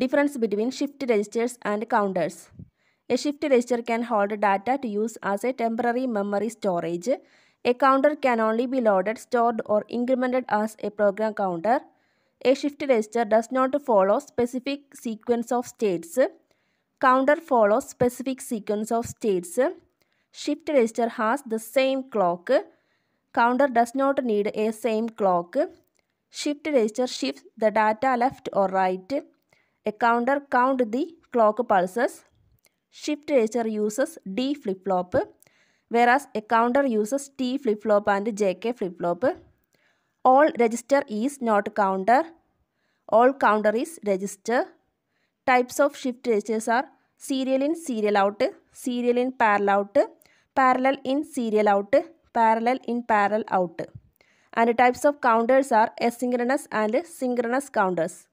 Difference between shift registers and counters. A shift register can hold data to use as a temporary memory storage. A counter can only be loaded, stored or incremented as a program counter. A shift register does not follow specific sequence of states. Counter follows specific sequence of states. Shift register has the same clock. Counter does not need a same clock. Shift register shifts the data left or right. A counter count the clock pulses. Shift register uses D flip-flop whereas a counter uses T flip-flop and JK flip-flop. All register is not counter. All counter is register. Types of shift registers are serial in serial out, serial in parallel out, parallel in serial out, parallel in parallel out. And types of counters are asynchronous and synchronous counters.